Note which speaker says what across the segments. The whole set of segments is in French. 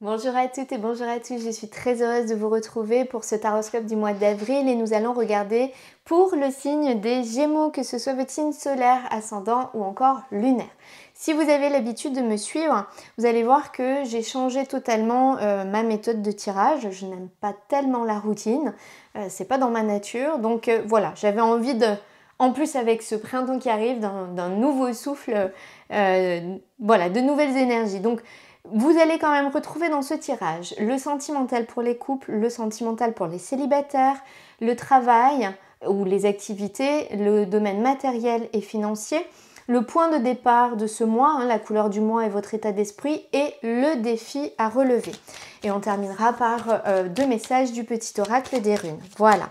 Speaker 1: Bonjour à toutes et bonjour à tous, je suis très heureuse de vous retrouver pour ce taroscope du mois d'avril et nous allons regarder pour le signe des Gémeaux, que ce soit votre signe solaire, ascendant ou encore lunaire. Si vous avez l'habitude de me suivre, vous allez voir que j'ai changé totalement euh, ma méthode de tirage. Je n'aime pas tellement la routine, euh, c'est pas dans ma nature. Donc euh, voilà, j'avais envie de, en plus avec ce printemps qui arrive, d'un nouveau souffle, voilà, de nouvelles énergies. Donc vous allez quand même retrouver dans ce tirage le sentimental pour les couples, le sentimental pour les célibataires, le travail ou les activités, le domaine matériel et financier, le point de départ de ce mois, hein, la couleur du mois et votre état d'esprit, et le défi à relever. Et on terminera par euh, deux messages du petit oracle des runes. Voilà.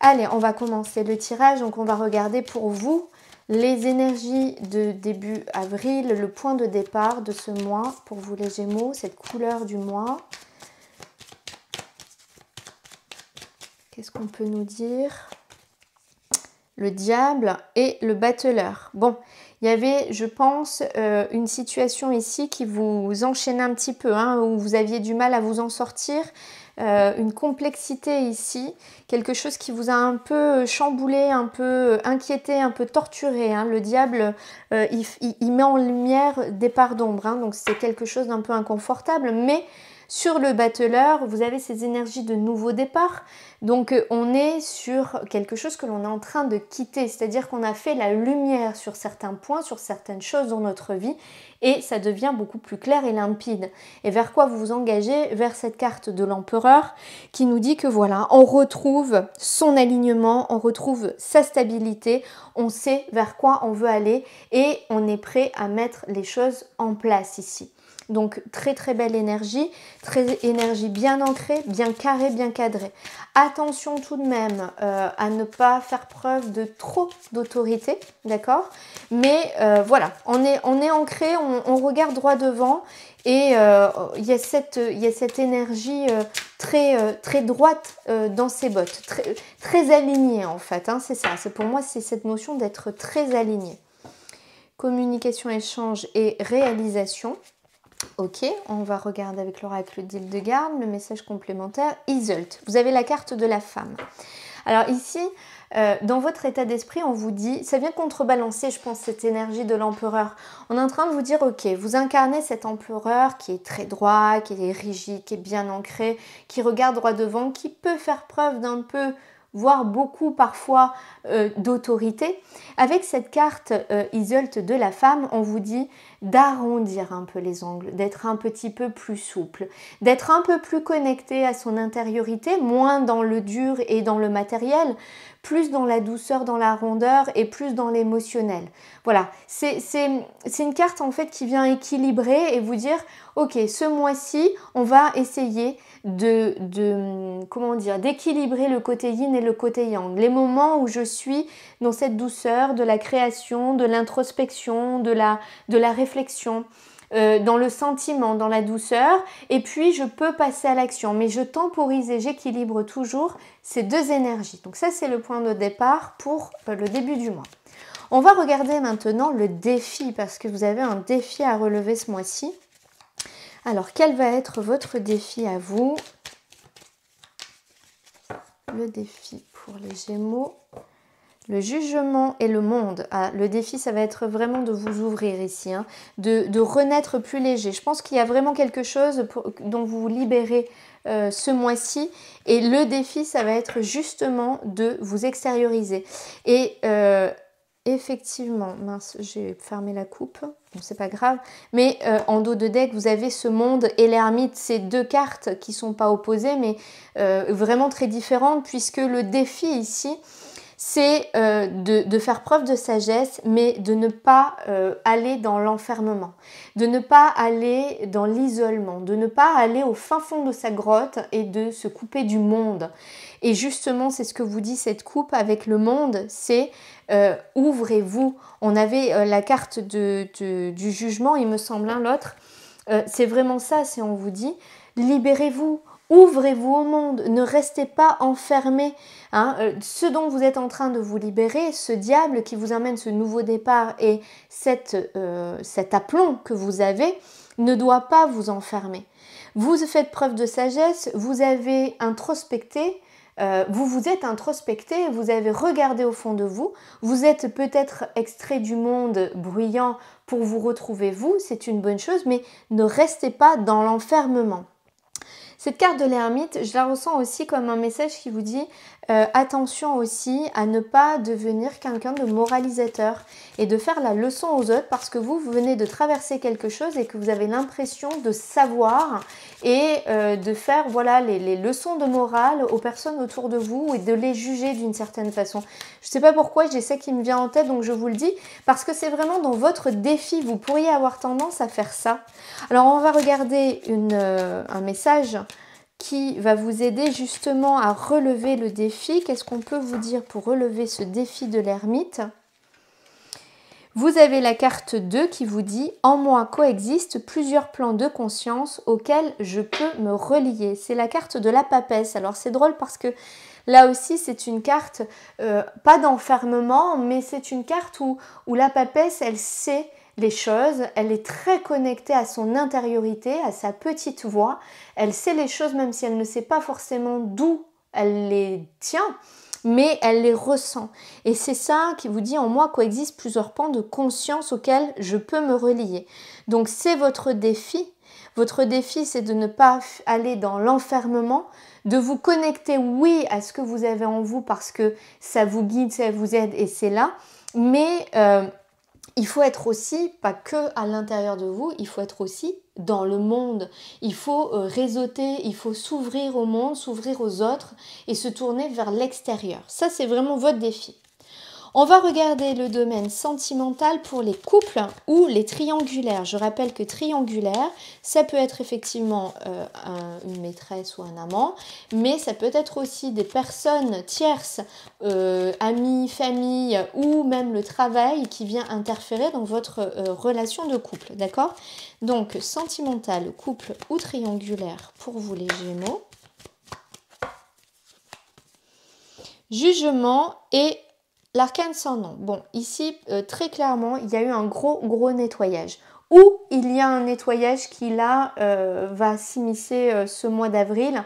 Speaker 1: Allez, on va commencer le tirage. Donc on va regarder pour vous les énergies de début avril, le point de départ de ce mois pour vous les Gémeaux, cette couleur du mois. Qu'est-ce qu'on peut nous dire? Le diable et le battleur. Bon, il y avait, je pense, euh, une situation ici qui vous enchaînait un petit peu, hein, où vous aviez du mal à vous en sortir. Euh, une complexité ici, quelque chose qui vous a un peu chamboulé, un peu inquiété, un peu torturé. Hein. Le diable, euh, il, met en lumière des parts d'ombre, hein. donc c'est quelque chose d'un peu inconfortable, mais sur le battleur, vous avez ces énergies de nouveau départ. Donc euh, on est sur quelque chose que l'on est en train de quitter, c'est-à-dire qu'on a fait la lumière sur certains points, sur certaines choses dans notre vie et ça devient beaucoup plus clair et limpide. Et vers quoi vous vous engagez? Vers cette carte de l'empereur qui nous dit que voilà, on retrouve son alignement, on retrouve sa stabilité, on sait vers quoi on veut aller et on est prêt à mettre les choses en place ici. Donc très très belle énergie, très énergie bien ancrée, bien carrée, bien cadrée. Attention tout de même euh, à ne pas faire preuve de trop d'autorité, d'accord? Mais euh, voilà, on est, ancré, on, regarde droit devant et euh, il y, a cette, énergie très, très droite dans ses bottes, très, alignée en fait, hein, c'est ça. Pour moi, c'est cette notion d'être très aligné. Communication, échange et réalisation. Ok, on va regarder avec l'oracle d'Hildegarde le message complémentaire. Isolt, vous avez la carte de la femme. Alors ici, euh, dans votre état d'esprit, on vous dit, ça vient contrebalancer, je pense, cette énergie de l'empereur. On est en train de vous dire, ok, vous incarnez cet empereur qui est très droit, qui est rigide, qui est bien ancré, qui regarde droit devant, qui peut faire preuve d'un peu voire beaucoup parfois euh, d'autorité. Avec cette carte euh, de la femme, on vous dit d'arrondir un peu les angles, d'être un petit peu plus souple, d'être un peu plus connecté à son intériorité, moins dans le dur et dans le matériel, plus dans la douceur, dans la rondeur et plus dans l'émotionnel. Voilà, c'est une carte en fait qui vient équilibrer et vous dire, ok, ce mois-ci, on va essayer de, de comment dire, d'équilibrer le côté yin et le côté yang. Les moments où je suis dans cette douceur de la création, de l'introspection, de la, de la réflexion. Euh, dans le sentiment, dans la douceur, et puis je peux passer à l'action. Mais je temporise et j'équilibre toujours ces deux énergies. Donc ça, c'est le point de départ pour euh, le début du mois. On va regarder maintenant le défi, parce que vous avez un défi à relever ce mois-ci. Alors, quel va être votre défi à vous? Le défi pour les Gémeaux. Le jugement et le monde. Ah, le défi, ça va être vraiment de vous ouvrir ici, hein. de, renaître plus léger. Je pense qu'il y a vraiment quelque chose dont vous vous libérez euh, ce mois-ci. Et le défi, ça va être justement de vous extérioriser. Et euh, effectivement, mince, j'ai fermé la coupe. C'est pas grave. Mais euh, en dos de deck, vous avez ce monde et l'ermite, ces deux cartes qui sont pas opposées, mais vraiment très différentes, puisque le défi ici, c'est euh, de, faire preuve de sagesse, mais de ne pas euh, aller dans l'enfermement, de ne pas aller dans l'isolement, de ne pas aller au fin fond de sa grotte et de se couper du monde. Et justement, c'est ce que vous dit cette coupe avec le monde, c'est euh, ouvrez-vous. On avait la carte du jugement, il me semble, hein, l'autre. c'est vraiment ça, c'est on vous dit, libérez-vous, Ouvrez-vous au monde, ne restez pas enfermé. Hein. Euh, ce dont vous êtes en train de vous libérer, ce diable qui vous amène ce nouveau départ et euh, cet aplomb que vous avez, ne doit pas vous enfermer. Vous faites preuve de sagesse, vous avez introspecté, euh, vous vous êtes introspecté, vous avez regardé au fond de vous, vous êtes peut-être extrait du monde bruyant pour vous retrouver vous, c'est une bonne chose, mais ne restez pas dans l'enfermement. Cette carte de l'ermite, je la ressens aussi comme un message qui vous dit euh, attention aussi à ne pas devenir quelqu'un de moralisateur et de faire la leçon aux autres parce que vous, venez de traverser quelque chose et que vous avez l'impression de savoir et euh, de faire voilà les, leçons de morale aux personnes autour de vous et de les juger d'une certaine façon. Je ne sais pas pourquoi, j'ai ça qui me vient en tête donc je vous le dis parce que c'est vraiment dans votre défi, vous pourriez avoir tendance à faire ça. Alors on va regarder euh, un message qui va vous aider justement à relever le défi. Qu'est-ce qu'on peut vous dire pour relever ce défi de l'ermite? Vous avez la carte 2 qui vous dit En moi coexistent plusieurs plans de conscience auxquels je peux me relier. C'est la carte de la papesse. Alors c'est drôle parce que Là aussi, c'est une carte, euh, pas d'enfermement, mais c'est une carte où, où la papesse, elle sait les choses, elle est très connectée à son intériorité, à sa petite voix, elle sait les choses même si elle ne sait pas forcément d'où elle les tient, mais elle les ressent. Et c'est ça qui vous dit en moi coexistent plusieurs pans de conscience auxquels je peux me relier. Donc c'est votre défi. Votre défi, c'est de ne pas aller dans l'enfermement, de vous connecter, oui, à ce que vous avez en vous parce que ça vous guide, ça vous aide et c'est là, mais euh, il faut être aussi, pas que à l'intérieur de vous, il faut être aussi dans le monde. Il faut euh, réseauter, il faut s'ouvrir au monde, s'ouvrir aux autres et se tourner vers l'extérieur. Ça, c'est vraiment votre défi. On va regarder le domaine sentimental pour les couples ou les triangulaires. Je rappelle que triangulaire, ça peut être effectivement euh, une maîtresse ou un amant, mais ça peut être aussi des personnes tierces, euh, amis, famille ou même le travail qui vient interférer dans votre euh, relation de couple. D'accord? Donc sentimental, couple ou triangulaire pour vous les Gémeaux. Jugement et L'arcane sans nom. Bon, ici, euh, très clairement, il y a eu un gros, gros nettoyage. Ou il y a un nettoyage qui, là, euh, va s'immiscer euh, ce mois d'avril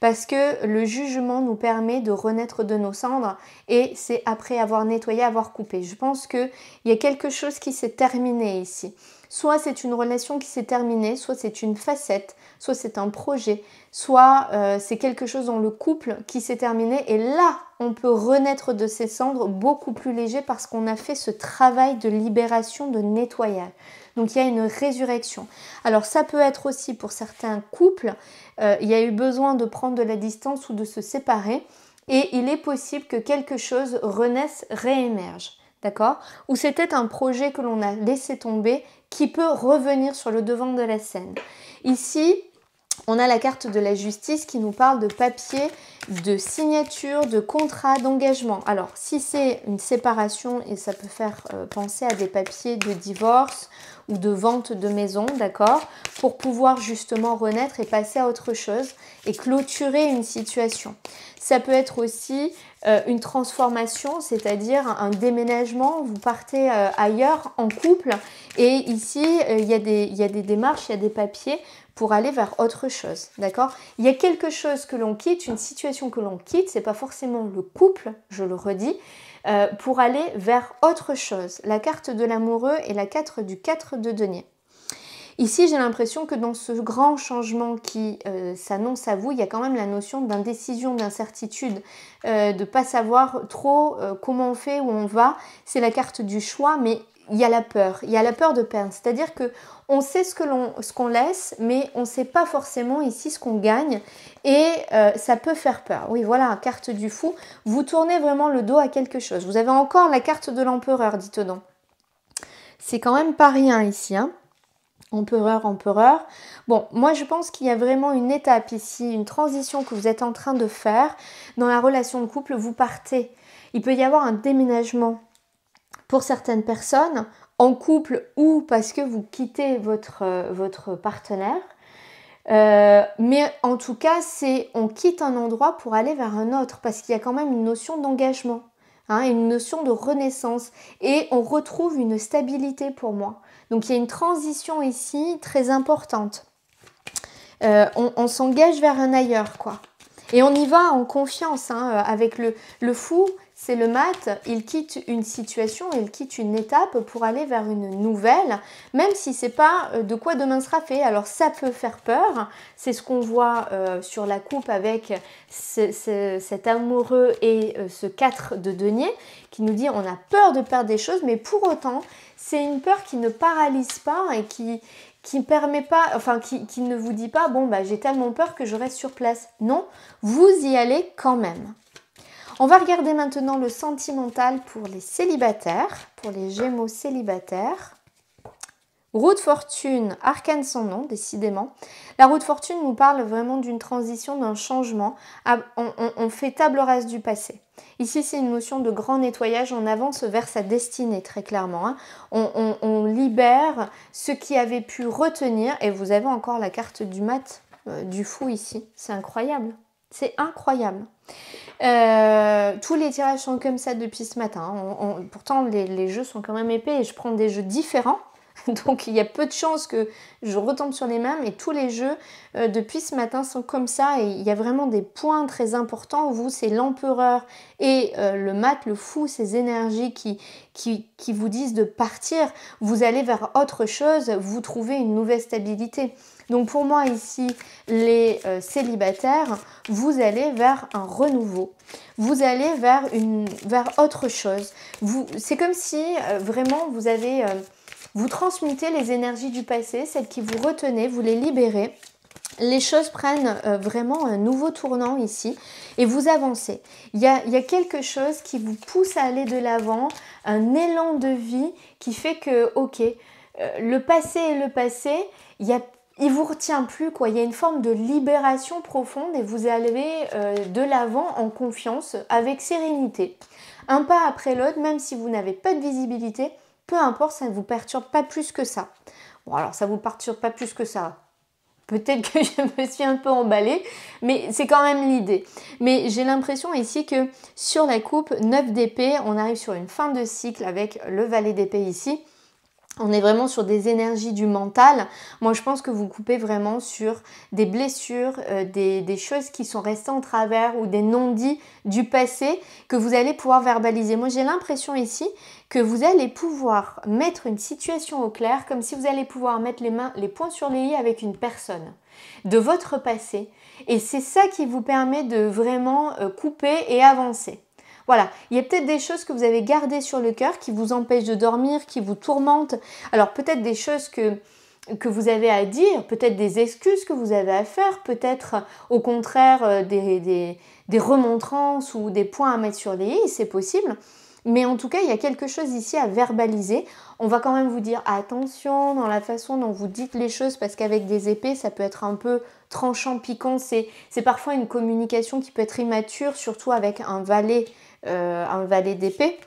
Speaker 1: parce que le jugement nous permet de renaître de nos cendres et c'est après avoir nettoyé, avoir coupé. Je pense qu'il y a quelque chose qui s'est terminé ici. Soit c'est une relation qui s'est terminée, soit c'est une facette, soit c'est un projet, soit euh, c'est quelque chose dans le couple qui s'est terminé et là on peut renaître de ses cendres beaucoup plus léger parce qu'on a fait ce travail de libération, de nettoyage. Donc il y a une résurrection. Alors ça peut être aussi pour certains couples, euh, il y a eu besoin de prendre de la distance ou de se séparer et il est possible que quelque chose renaisse, réémerge. D'accord? Ou c'était un projet que l'on a laissé tomber qui peut revenir sur le devant de la scène. Ici, on a la carte de la justice qui nous parle de papier, de signature, de contrat, d'engagement. Alors, si c'est une séparation, et ça peut faire euh, penser à des papiers de divorce ou de vente de maison, d'accord Pour pouvoir justement renaître et passer à autre chose et clôturer une situation. Ça peut être aussi euh, une transformation, c'est-à-dire un déménagement, vous partez euh, ailleurs en couple et ici il y, y, a des démarches, il y a des papiers pour aller vers autre chose, d'accord Il y a quelque chose que l'on quitte, une situation que l'on quitte, c'est pas forcément le couple, je le redis, euh, pour aller vers autre chose. La carte de l'amoureux et la carte du 4 de denier. Ici, j'ai l'impression que dans ce grand changement qui euh, s'annonce à vous, il y a quand même la notion d'indécision, d'incertitude, euh, de pas savoir trop comment on fait, où on va. C'est la carte du choix, mais il y a la peur, il y a la peur de perdre. C'est-à-dire que on sait ce que l'on, qu'on laisse, mais on ne sait pas forcément ici ce qu'on gagne, et euh, ça peut faire peur. Oui, voilà, carte du fou. Vous tournez vraiment le dos à quelque chose. Vous avez encore la carte de l'empereur, dites donc. C'est quand même pas rien ici, hein. Empereur, empereur. Bon, moi je pense qu'il y a vraiment une étape ici, une transition que vous êtes en train de faire dans la relation de couple. Vous partez. Il peut y avoir un déménagement pour certaines personnes, en couple ou parce que vous quittez votre, euh, votre partenaire, Euh, mais en tout cas, c'est on quitte un endroit pour aller vers un autre parce qu'il y a quand même une notion d'engagement, hein, une notion de renaissance et on retrouve une stabilité pour moi. Donc il y a une transition ici très importante. Euh, on, s'engage vers un ailleurs, quoi. Et on y va en confiance. Hein, avec le, le fou, c'est le mat, il quitte une situation, il quitte une étape pour aller vers une nouvelle, même si c'est pas euh, de quoi demain sera fait. Alors ça peut faire peur, c'est ce qu'on voit euh, sur la coupe avec cet amoureux et euh, ce 4 de denier qui nous dit on a peur de perdre des choses, mais pour autant c'est une peur qui ne paralyse pas et qui qui permet pas, enfin qui, qui ne vous dit pas bon bah j'ai tellement peur que je reste sur place. Non, vous y allez quand même. On va regarder maintenant le sentimental pour les célibataires, pour les gémeaux célibataires. Route fortune, arcane sans nom, décidément. La route fortune nous parle vraiment d'une transition, d'un changement. Ah, on, fait table rase du passé. Ici, c'est une notion de grand nettoyage. On avance vers sa destinée, très clairement. Hein. On, libère ce qui avait pu retenir. Et vous avez encore la carte du mat, euh, du fou ici. C'est incroyable. C'est incroyable. Euh, tous les tirages sont comme ça depuis ce matin. pourtant, les, jeux sont quand même épais et je prends des jeux différents. Donc, il y a peu de chances que je retombe sur les mêmes. Et tous les jeux euh, depuis ce matin sont comme ça. Et il y a vraiment des points très importants. Vous, c'est l'empereur et euh, le mat, le fou, ces énergies qui vous disent de partir. Vous allez vers autre chose. Vous trouvez une nouvelle stabilité. Donc pour moi ici, les euh, célibataires, vous allez vers un renouveau. Vous allez vers, autre chose. C'est comme si euh, vraiment vous avez... Euh, vous transmutez les énergies du passé, celles qui vous retenaient, vous les libérez. Les choses prennent vraiment un nouveau tournant ici et vous avancez. Il y, a, quelque chose qui vous pousse à aller de l'avant, un élan de vie qui fait que, ok, le passé est le passé, il y a il vous retient plus quoi. Il y a une forme de libération profonde et vous allez euh, de l'avant en confiance, avec sérénité. Un pas après l'autre, même si vous n'avez pas de visibilité, peu importe, ça ne vous perturbe pas plus que ça. Bon alors ça vous perturbe pas plus que ça. Peut-être que je me suis un peu emballée, mais c'est quand même l'idée. Mais j'ai l'impression ici que sur la coupe 9 d'épée, on arrive sur une fin de cycle avec le valet d'épée ici on est vraiment sur des énergies du mental. Moi, je pense que vous coupez vraiment sur des blessures, euh, des, choses qui sont restées en travers ou des non-dits du passé que vous allez pouvoir verbaliser. Moi, j'ai l'impression ici que vous allez pouvoir mettre une situation au clair comme si vous allez pouvoir mettre les mains, les points sur les i avec une personne de votre passé. Et c'est ça qui vous permet de vraiment euh, couper et avancer. Voilà, il y a peut-être des choses que vous avez gardées sur le cœur qui vous empêchent de dormir, qui vous tourmentent. Alors peut-être des choses que, vous avez à dire, peut-être des excuses que vous avez à faire, peut-être au contraire euh, des, des, remontrances ou des points à mettre sur les i, c'est possible. Mais en tout cas, il y a quelque chose ici à verbaliser. On va quand même vous dire attention dans la façon dont vous dites les choses parce qu'avec des épées, ça peut être un peu tranchant, piquant. C'est parfois une communication qui peut être immature, surtout avec un valet euh, un valet d'épée.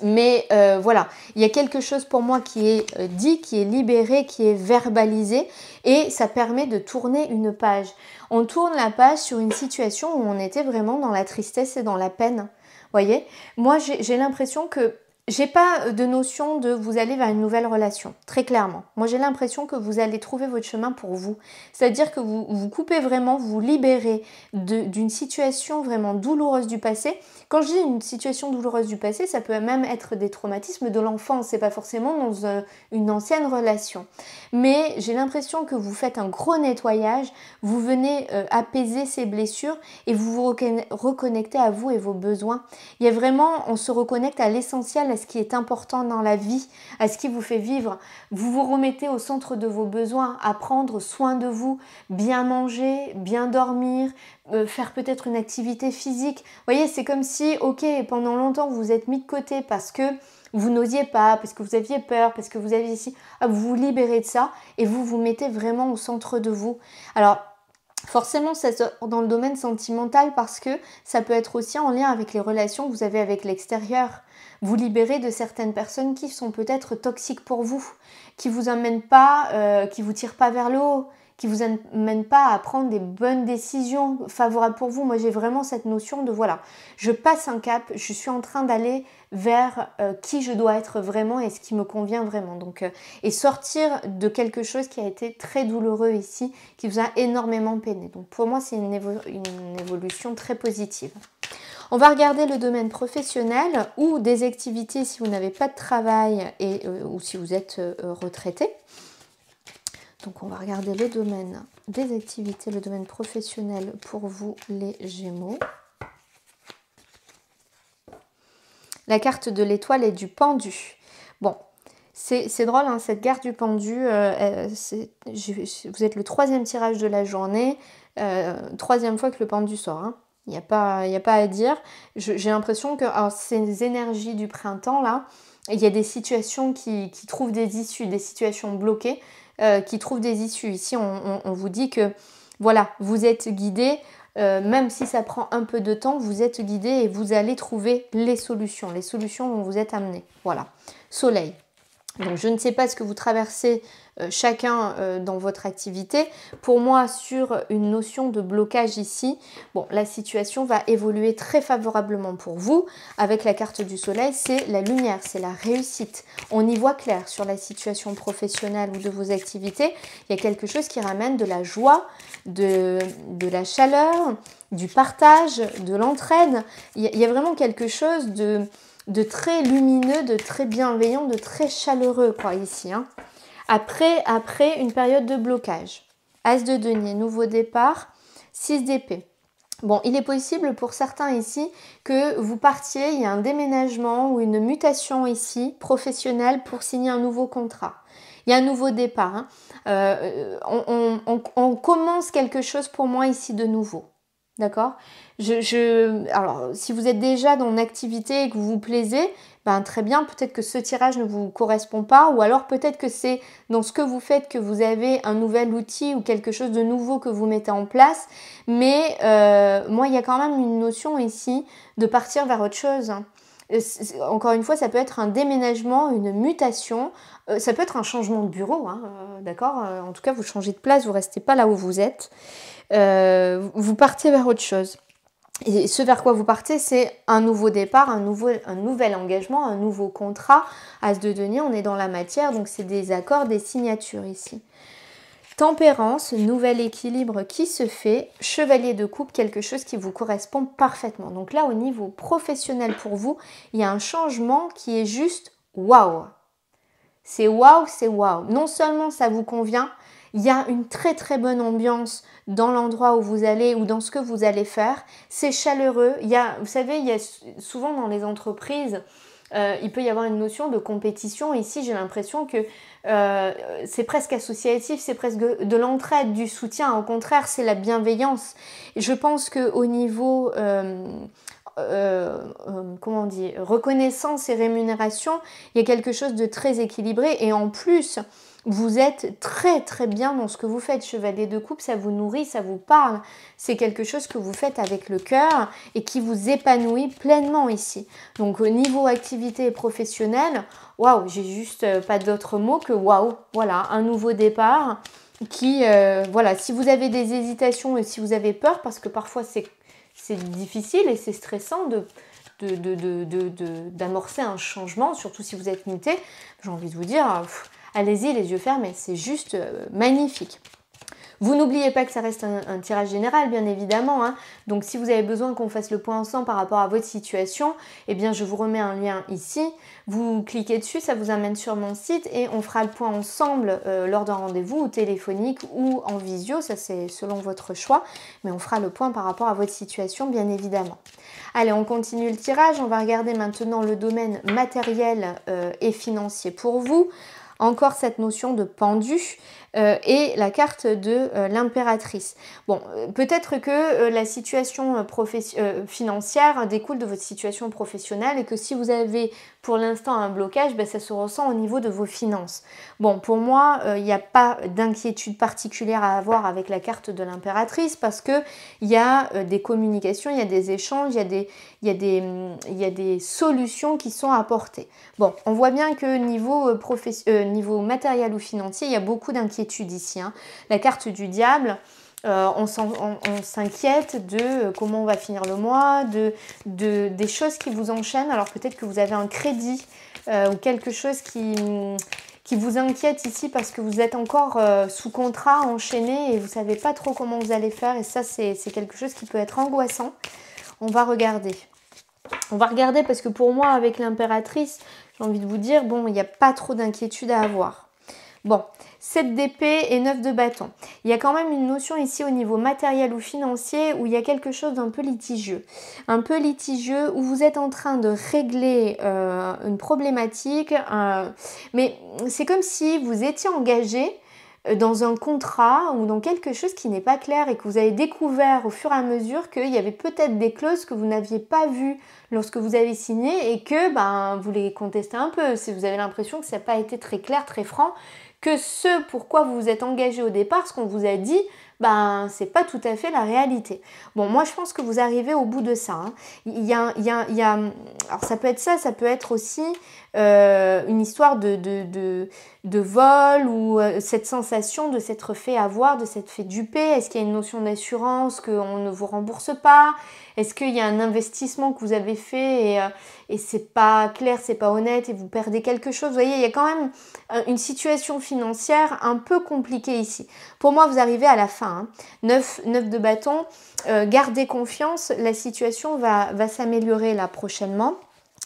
Speaker 1: Mais euh, voilà, il y a quelque chose pour moi qui est euh, dit, qui est libéré, qui est verbalisé et ça permet de tourner une page. On tourne la page sur une situation où on était vraiment dans la tristesse et dans la peine. Voyez? Moi, j'ai l'impression que j'ai pas de notion de vous allez vers une nouvelle relation, très clairement. Moi, j'ai l'impression que vous allez trouver votre chemin pour vous. C'est-à-dire que vous vous coupez vraiment, vous libérez d'une situation vraiment douloureuse du passé. Quand je dis une situation douloureuse du passé, ça peut même être des traumatismes de l'enfance, c'est pas forcément dans euh, une ancienne relation. Mais j'ai l'impression que vous faites un gros nettoyage, vous venez euh, apaiser ces blessures et vous vous reconnectez à vous et vos besoins. Il y a vraiment, on se reconnecte à l'essentiel à ce qui est important dans la vie, à ce qui vous fait vivre. Vous vous remettez au centre de vos besoins, à prendre soin de vous, bien manger, bien dormir, euh, faire peut-être une activité physique. Vous voyez, c'est comme si, ok, pendant longtemps vous vous êtes mis de côté parce que vous n'osiez pas, parce que vous aviez peur, parce que vous aviez ici, à vous vous libérez de ça et vous vous mettez vraiment au centre de vous. Alors, Forcément, ça sort dans le domaine sentimental parce que ça peut être aussi en lien avec les relations que vous avez avec l'extérieur. Vous libérer de certaines personnes qui sont peut-être toxiques pour vous, qui vous amènent pas, euh, qui vous tirent pas vers le haut, qui vous amène pas à prendre des bonnes décisions favorables pour vous. Moi, j'ai vraiment cette notion de voilà, je passe un cap, je suis en train d'aller vers euh, qui je dois être vraiment et ce qui me convient vraiment. Donc, euh, et sortir de quelque chose qui a été très douloureux ici, qui vous a énormément peiné. Donc, pour moi, c'est une, évolution très positive. On va regarder le domaine professionnel ou des activités si vous n'avez pas de travail et, euh, ou si vous êtes retraité. Donc on va regarder le domaine des activités, le domaine professionnel pour vous les Gémeaux. La carte de l'étoile et du pendu. Bon, c'est drôle, hein, cette carte du pendu, euh, vous êtes le troisième tirage de la journée, troisième fois que le pendu sort. Hein. Il n'y a, pas, a pas à dire. J'ai l'impression que ces énergies du printemps, là, il y a des situations qui, trouvent des issues, des situations bloquées euh, qui trouvent des issues. Ici, on, vous dit que, voilà, vous êtes guidé, euh, même si ça prend un peu de temps, vous êtes guidé et vous allez trouver les solutions, les solutions dont vous êtes amené. Voilà. Soleil. Donc je ne sais pas ce que vous traversez euh, chacun euh, dans votre activité. Pour moi, sur une notion de blocage ici, bon, la situation va évoluer très favorablement pour vous. Avec la carte du soleil, c'est la lumière, c'est la réussite. On y voit clair sur la situation professionnelle ou de vos activités. Il y a quelque chose qui ramène de la joie, de, la chaleur, du partage, de l'entraide. Il y a vraiment quelque chose de de très lumineux, de très bienveillant, de très chaleureux quoi ici. Hein. Après, une période de blocage. As de denier, nouveau départ, 6 d'épée. Bon, il est possible pour certains ici que vous partiez, il y a un déménagement ou une mutation ici professionnelle pour signer un nouveau contrat. Il y a un nouveau départ. Hein. Euh, on commence quelque chose pour moi ici de nouveau. D'accord? Je, Alors, si vous êtes déjà dans une activité et que vous vous plaisez, ben très bien, peut-être que ce tirage ne vous correspond pas, ou alors peut-être que c'est dans ce que vous faites que vous avez un nouvel outil ou quelque chose de nouveau que vous mettez en place. Mais euh, moi, il y a quand même une notion ici de partir vers autre chose. Euh, encore une fois, ça peut être un déménagement, une mutation, euh, ça peut être un changement de bureau, hein, d'accord En tout cas, vous changez de place, vous restez pas là où vous êtes. Euh, vous partez vers autre chose. Et ce vers quoi vous partez, c'est un nouveau départ, un, nouveau, un nouvel engagement, un nouveau contrat. As de denier, on est dans la matière, donc c'est des accords, des signatures ici. Tempérance, nouvel équilibre qui se fait. Chevalier de coupe, quelque chose qui vous correspond parfaitement. Donc là, au niveau professionnel pour vous, il y a un changement qui est juste waouh. C'est waouh, c'est waouh. Non seulement ça vous convient, il y a une très très bonne ambiance dans l'endroit où vous allez ou dans ce que vous allez faire. C'est chaleureux. Il y a, vous savez, il y a souvent dans les entreprises, euh, il peut y avoir une notion de compétition. Ici, j'ai l'impression que euh, c'est presque associatif, c'est presque de l'entraide, du soutien. Au contraire, c'est la bienveillance. je pense qu'au niveau euh, comment on reconnaissance et rémunération, il y a quelque chose de très équilibré. Et en plus, vous êtes très très bien dans ce que vous faites. Chevalier de coupe, ça vous nourrit, ça vous parle. C'est quelque chose que vous faites avec le cœur et qui vous épanouit pleinement ici. Donc au niveau activité professionnelle, waouh, j'ai juste euh, pas d'autres mots que waouh. Voilà, un nouveau départ qui, euh, voilà, si vous avez des hésitations et si vous avez peur, parce que parfois c'est difficile et c'est stressant de d'amorcer un changement, surtout si vous êtes muté, j'ai envie de vous dire, allez-y les yeux fermés, c'est juste euh, magnifique. Vous n'oubliez pas que ça reste un, tirage général, bien évidemment. Hein. Donc, si vous avez besoin qu'on fasse le point ensemble par rapport à votre situation, eh bien, je vous remets un lien ici. Vous cliquez dessus, ça vous amène sur mon site et on fera le point ensemble euh, lors d'un rendez-vous, ou téléphonique ou en visio. Ça, c'est selon votre choix. Mais on fera le point par rapport à votre situation, bien évidemment. Allez, on continue le tirage. On va regarder maintenant le domaine matériel euh, et financier pour vous encore cette notion de pendu euh, et la carte de euh, l'impératrice. Bon, euh, peut-être que la situation financière découle de votre situation professionnelle et que si vous avez pour l'instant un blocage, ben, ça se ressent au niveau de vos finances. Bon, pour moi, il n'y a pas d'inquiétude particulière à avoir avec la carte de l'impératrice parce que il y a des communications, il y a des échanges, il y a des, y y a des solutions qui sont apportées. Bon, on voit bien que niveau, niveau matériel ou financier, il y a beaucoup d'inquiétudes ici. La carte du diable, euh, on s'inquiète de euh, comment on va finir le mois, de, des choses qui vous enchaînent. Alors peut-être que vous avez un crédit euh, ou quelque chose qui, qui, vous inquiète ici parce que vous êtes encore sous contrat, enchaîné et vous ne savez pas trop comment vous allez faire. Et ça, c'est quelque chose qui peut être angoissant. On va regarder. On va regarder parce que pour moi, avec l'impératrice, j'ai envie de vous dire, bon, il n'y a pas trop d'inquiétude à avoir. Bon, 7 d'épée et 9 de bâton. Il y a quand même une notion ici au niveau matériel ou financier où il y a quelque chose d'un peu litigieux. Un peu litigieux où vous êtes en train de régler euh, une problématique, mais c'est comme si vous étiez engagé euh, dans un contrat ou dans quelque chose qui n'est pas clair et que vous avez découvert au fur et à mesure qu'il y avait peut-être des clauses que vous n'aviez pas vues lorsque vous avez signé et que ben, vous les contestez un peu. Si vous avez l'impression que ça n'a pas été très clair, très franc, que ce pourquoi vous vous êtes engagé au départ, ce qu'on vous a dit, ben c'est pas tout à fait la réalité. Bon, moi je pense que vous arrivez au bout de ça. Hein. Il, y a, il, y a, il y a, alors ça peut être ça, ça peut être aussi euh, une histoire de, de, de, de vol ou euh, cette sensation de s'être fait avoir, de s'être fait duper? Est-ce qu'il y a une notion d'assurance qu'on ne vous rembourse pas? Est-ce qu'il y a un investissement que vous avez fait et, euh, et c'est pas clair, c'est pas honnête et vous perdez quelque chose? Vous voyez, il y a quand même une situation financière un peu compliquée ici. Pour moi, vous arrivez à la fin. 9, hein. 9 de bâton. gardez confiance, la situation va, va s'améliorer là prochainement.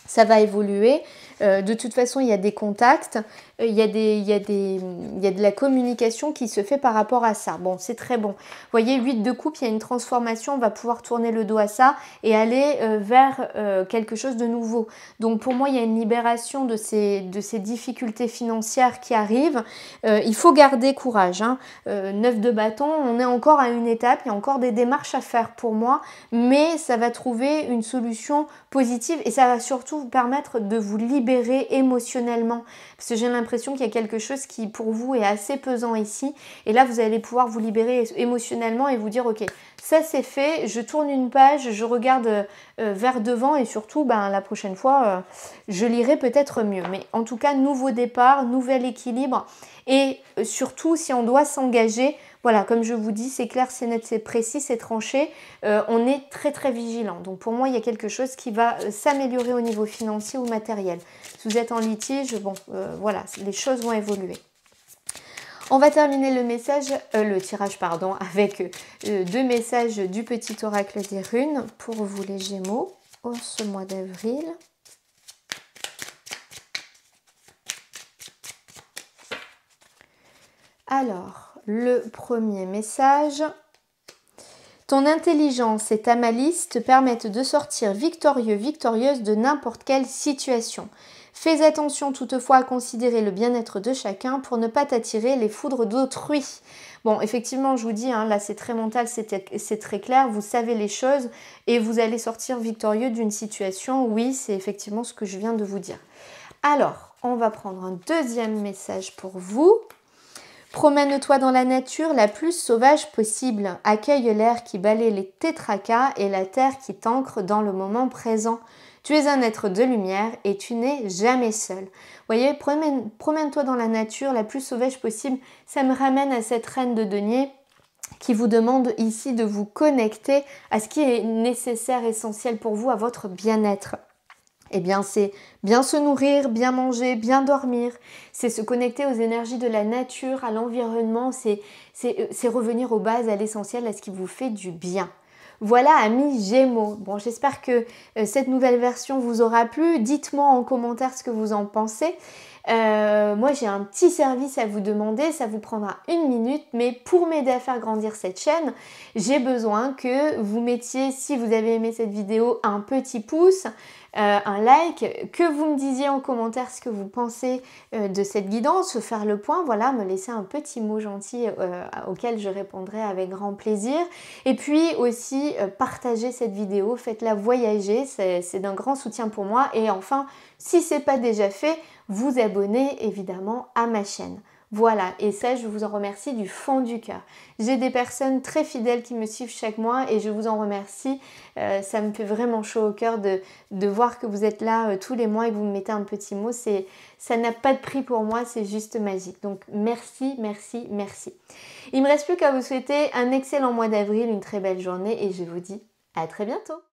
Speaker 1: Ça va évoluer. Euh, de toute façon, il y a des contacts, euh, il, y a des, il, y a des, il y a de la communication qui se fait par rapport à ça. Bon, c'est très bon. Vous voyez, 8 de coupe, il y a une transformation, on va pouvoir tourner le dos à ça et aller euh, vers quelque chose de nouveau. Donc pour moi, il y a une libération de ces, de ces difficultés financières qui arrivent. il faut garder courage. Hein. 9 de bâton, on est encore à une étape, il y a encore des démarches à faire pour moi, mais ça va trouver une solution positive et ça va surtout vous permettre de vous libérer émotionnellement. Parce que j'ai qu'il y a quelque chose qui pour vous est assez pesant ici. Et là, vous allez pouvoir vous libérer émotionnellement et vous dire, ok, ça c'est fait, je tourne une page, je regarde euh, vers devant et surtout, ben, la prochaine fois, euh, je lirai peut-être mieux. Mais en tout cas, nouveau départ, nouvel équilibre. Et euh, surtout, si on doit s'engager, voilà, comme je vous dis, c'est clair, c'est net, c'est précis, c'est tranché. Euh, on est très très vigilant. Donc pour moi, il y a quelque chose qui va euh, s'améliorer au niveau financier ou matériel. Si vous êtes en litige, bon, euh, voilà, les choses vont évoluer. On va terminer le message, le tirage pardon, avec deux messages du petit oracle des runes pour vous les Gémeaux en ce mois d'avril. Alors, le premier message. Ton intelligence et ta malice te permettent de sortir victorieux, victorieuse de n'importe quelle situation. Fais attention toutefois à considérer le bien-être de chacun pour ne pas t'attirer les foudres d'autrui. Bon, effectivement, je vous dis, hein, là c'est très mental, c'est très clair, vous savez les choses et vous allez sortir victorieux d'une situation. Oui, c'est effectivement ce que je viens de vous dire. Alors, on va prendre un deuxième message pour vous. Promène-toi dans la nature la plus sauvage possible. Accueille l'air qui balaye les tétracas et la terre qui t'ancre dans le moment présent. Tu es un être de lumière et tu n'es jamais seul. Voyez, promène-toi dans la nature la plus sauvage possible. Ça me ramène à cette reine de denier qui vous demande ici de vous connecter à ce qui est nécessaire, essentiel pour vous, à votre bien-être. Eh bien, c'est bien se nourrir, bien manger, bien dormir. C'est se connecter aux énergies de la nature, à l'environnement. C'est euh, revenir aux bases, à l'essentiel, à ce qui vous fait du bien. Voilà, amis Gémeaux. Bon, j'espère que euh, cette nouvelle version vous aura plu. Dites-moi en commentaire ce que vous en pensez. Euh, moi, j'ai un petit service à vous demander, ça vous prendra une minute, mais pour m'aider à faire grandir cette chaîne, j'ai besoin que vous mettiez, si vous avez aimé cette vidéo, un petit pouce, euh, un like, que vous me disiez en commentaire ce que vous pensez euh, de cette guidance, faire le point, voilà, me laisser un petit mot gentil auquel je répondrai avec grand plaisir. Et puis aussi partager cette vidéo, faites-la voyager, c'est d'un grand soutien pour moi. Et enfin, si ce n'est pas déjà fait, vous abonner évidemment à ma chaîne. Voilà, et ça, je vous en remercie du fond du cœur. J'ai des personnes très fidèles qui me suivent chaque mois et je vous en remercie. Euh, ça me fait vraiment chaud au cœur de, voir que vous êtes là euh, tous les mois et que vous me mettez un petit mot. ça n'a pas de prix pour moi, c'est juste magique. Donc merci, merci, merci. Il me reste plus qu'à vous souhaiter un excellent mois d'avril, une très belle journée et je vous dis à très bientôt.